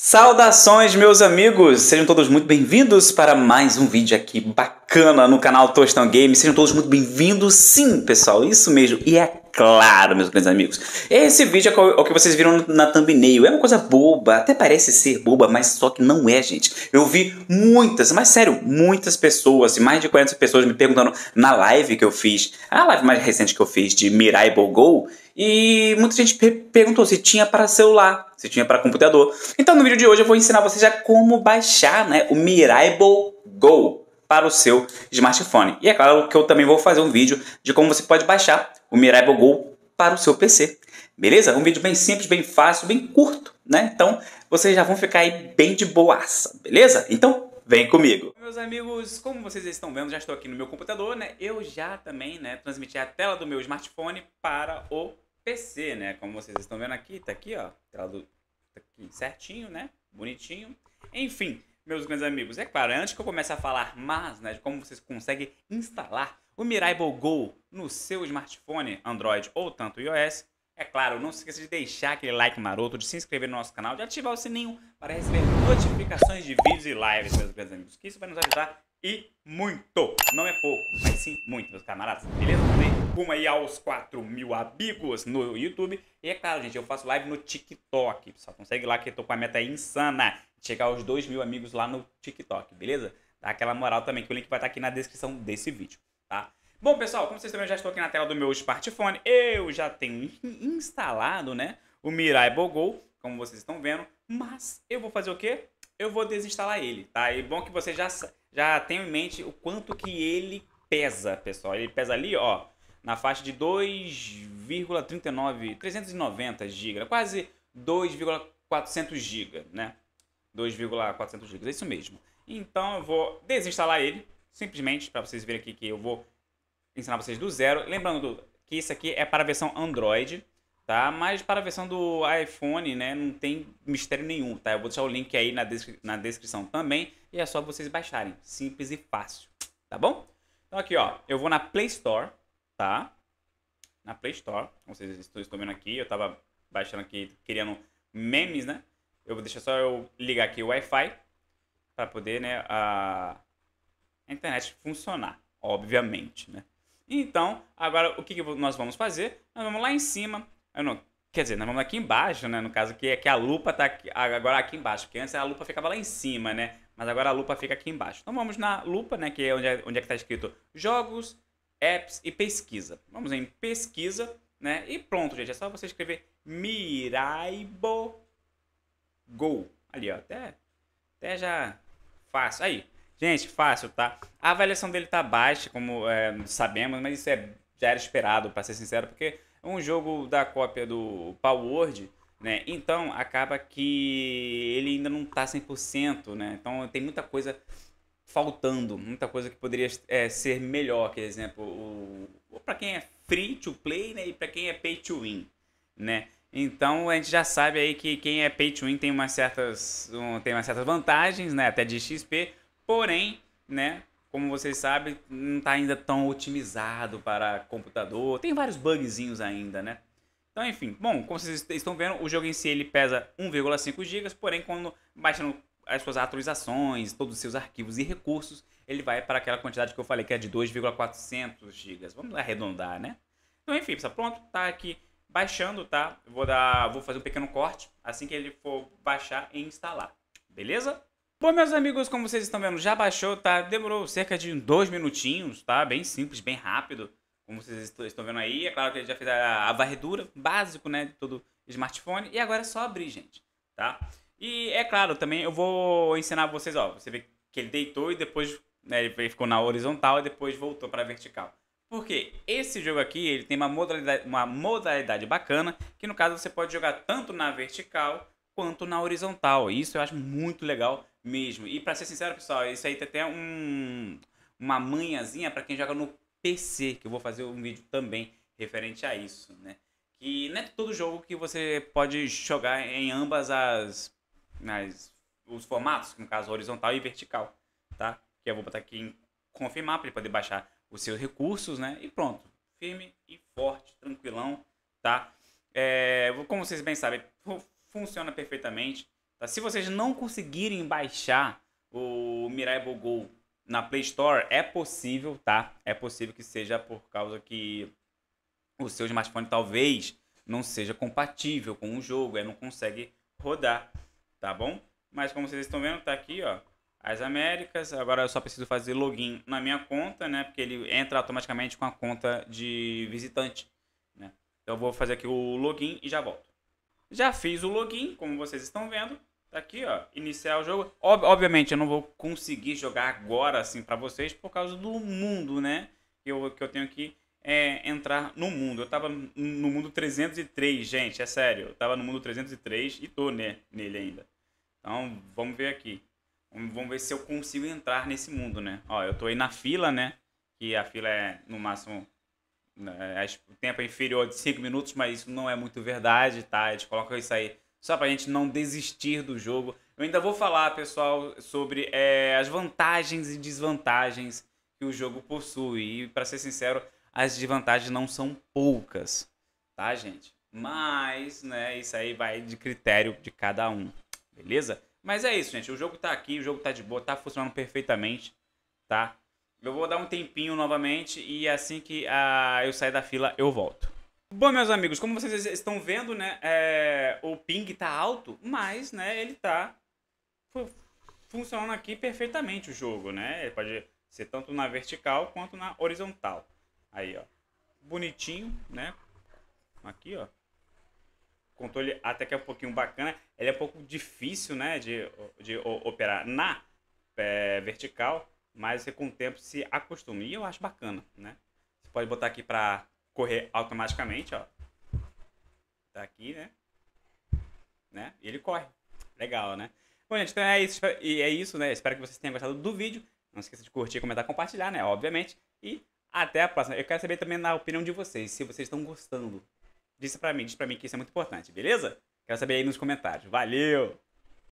Saudações, meus amigos! Sejam todos muito bem-vindos para mais um vídeo aqui bacana no canal Tostão Games. Sejam todos muito bem-vindos, sim, pessoal, isso mesmo. E é claro, meus grandes amigos, esse vídeo é o que vocês viram na thumbnail. É uma coisa boba, até parece ser boba, mas só que não é, gente. Eu vi muitas, mas sério, muitas pessoas, mais de 40 pessoas me perguntando na live que eu fiz, a live mais recente que eu fiz de Mirai Go, e muita gente perguntou se tinha para celular se tinha para computador. Então no vídeo de hoje eu vou ensinar vocês a como baixar né, o Mirable Go para o seu smartphone. E é claro que eu também vou fazer um vídeo de como você pode baixar o Mirable Go para o seu PC. Beleza? Um vídeo bem simples, bem fácil, bem curto, né? Então vocês já vão ficar aí bem de boaça, beleza? Então vem comigo. Meus amigos, como vocês estão vendo, já estou aqui no meu computador, né? Eu já também, né, transmiti a tela do meu smartphone para o PC, né? Como vocês estão vendo aqui, tá aqui, ó. Tela do, tá aqui certinho, né? Bonitinho. Enfim, meus grandes amigos, é claro, antes que eu comece a falar mais, né, de como vocês conseguem instalar o Miraible Go no seu smartphone, Android ou tanto iOS, é claro, não se esqueça de deixar aquele like maroto, de se inscrever no nosso canal, de ativar o sininho para receber notificações de vídeos e lives, meus grandes amigos, que isso vai nos ajudar e muito. Não é pouco, mas sim muito, meus camaradas. Beleza? Rumo aí aos 4 mil amigos no YouTube. E é claro, gente, eu faço live no TikTok. Só consegue lá que eu tô com a meta insana chegar aos 2 mil amigos lá no TikTok, beleza? Dá aquela moral também, que o link vai estar aqui na descrição desse vídeo, tá? Bom, pessoal, como vocês também já estou aqui na tela do meu smartphone, eu já tenho instalado, né, o Mirai Bogol, como vocês estão vendo, mas eu vou fazer o quê? Eu vou desinstalar ele, tá? E bom que você já já tenham em mente o quanto que ele pesa, pessoal. Ele pesa ali, ó, na faixa de 2,39, 390 GB, quase 2,400 GB, né? 2,400 GB, é isso mesmo. Então eu vou desinstalar ele, simplesmente para vocês verem aqui que eu vou ensinar vocês do zero. Lembrando que isso aqui é para a versão Android, tá? Mas para a versão do iPhone, né, não tem mistério nenhum, tá? Eu vou deixar o link aí na, descri na descrição também e é só vocês baixarem, simples e fácil, tá bom? Então aqui, ó, eu vou na Play Store, tá? Na Play Store, vocês estão vendo aqui, eu tava baixando aqui, criando memes, né? Eu vou deixar só eu ligar aqui o Wi-Fi para poder, né, a... internet funcionar, obviamente, né? Então, agora o que, que nós vamos fazer? Nós vamos lá em cima, não, quer dizer, nós vamos aqui embaixo, né? No caso que, que a lupa tá aqui, agora aqui embaixo, porque antes a lupa ficava lá em cima, né? Mas agora a lupa fica aqui embaixo. Então vamos na lupa, né? Que é onde é, onde é que está escrito jogos, apps e pesquisa. Vamos em pesquisa, né? E pronto, gente. É só você escrever Miraibo Go. Ali, ó. Até, até já fácil. Aí. Gente, fácil, tá? A avaliação dele tá baixa, como é, sabemos, mas isso é, já era esperado, para ser sincero, porque um jogo da cópia do Power Word, né? Então acaba que ele ainda não está 100%, né? Então tem muita coisa faltando, muita coisa que poderia é, ser melhor, por exemplo, para quem é free to play, né, e para quem é pay to win, né? Então a gente já sabe aí que quem é pay to win tem umas certas, tem umas certas vantagens, né, até de XP, porém, né, como vocês sabem, não está ainda tão otimizado para computador. Tem vários bugzinhos ainda, né? Então, enfim, bom, como vocês estão vendo, o jogo em si ele pesa 1,5 GB, porém quando baixando as suas atualizações, todos os seus arquivos e recursos, ele vai para aquela quantidade que eu falei que é de 2,400 GB. Vamos arredondar, né? Então, enfim, pessoal, pronto, tá aqui baixando, tá? vou dar, vou fazer um pequeno corte assim que ele for baixar e instalar. Beleza? Bom, meus amigos, como vocês estão vendo, já baixou, tá? Demorou cerca de dois minutinhos, tá? Bem simples, bem rápido, como vocês estão vendo aí. É claro que ele já fez a, varredura, básico, né, de todo smartphone. E agora é só abrir, gente, tá? E é claro, também eu vou ensinar vocês, ó, você vê que ele deitou e depois, né, ele ficou na horizontal e depois voltou para vertical. Porque esse jogo aqui, ele tem uma modalidade, uma modalidade bacana, que no caso você pode jogar tanto na vertical quanto na horizontal. Isso eu acho muito legal mesmo. E para ser sincero, pessoal, isso aí tem até um, uma manhãzinha para quem joga no PC, que eu vou fazer um vídeo também referente a isso, né? Que não é todo jogo que você pode jogar em ambas as, as os formatos, no caso horizontal e vertical, tá? Que eu vou botar aqui em confirmar para ele poder baixar os seus recursos, né? E pronto, firme e forte, tranquilão, tá? É, como vocês bem sabem, funciona perfeitamente Tá? Se vocês não conseguirem baixar o Mirable Go na Play Store, é possível, tá? É possível que seja por causa que o seu smartphone talvez não seja compatível com o jogo, aí não consegue rodar, tá bom? Mas como vocês estão vendo, tá aqui, ó, as Américas. Agora eu só preciso fazer login na minha conta, né? Porque ele entra automaticamente com a conta de visitante, né? Então eu vou fazer aqui o login e já volto. Já fiz o login, como vocês estão vendo. Tá aqui, ó, iniciar o jogo. Ob obviamente eu não vou conseguir jogar agora assim para vocês por causa do mundo, né? Que eu, que eu tenho que é, entrar no mundo. Eu tava no mundo 303, gente, é sério. Eu tava no mundo 303 e tô né, nele ainda. Então, vamos ver aqui. Vamos ver se eu consigo entrar nesse mundo, né? Ó, eu tô aí na fila, né? Que a fila é no máximo. Né, o tempo é inferior de 5 minutos, mas isso não é muito verdade, tá? A gente coloca isso aí só pra gente não desistir do jogo. Eu ainda vou falar, pessoal, sobre é, as vantagens e desvantagens que o jogo possui. E, para ser sincero, as desvantagens não são poucas, tá, gente? Mas, né, isso aí vai de critério de cada um, beleza? Mas é isso, gente. O jogo tá aqui, o jogo tá de boa, tá funcionando perfeitamente, tá? Eu vou dar um tempinho novamente e assim que uh, eu sair da fila, eu volto. Bom, meus amigos, como vocês estão vendo, né, é, o ping tá alto, mas, né, ele tá funcionando aqui perfeitamente o jogo, né? Ele pode ser tanto na vertical quanto na horizontal. Aí, ó. Bonitinho, né? Aqui, ó controle até que é um pouquinho bacana. Ele é um pouco difícil, né, de, de operar na é, vertical, mas você com o tempo se acostuma. E eu acho bacana, né? Você pode botar aqui para correr automaticamente, ó. Tá aqui, né? né? E ele corre. Legal, né? Bom, gente, então é isso, e é isso, né? Espero que vocês tenham gostado do vídeo. Não esqueça de curtir, comentar, compartilhar, né? Obviamente. E até a próxima. Eu quero saber também na opinião de vocês, se vocês estão gostando Diz pra mim, diz pra mim que isso é muito importante, beleza? Quero saber aí nos comentários. Valeu!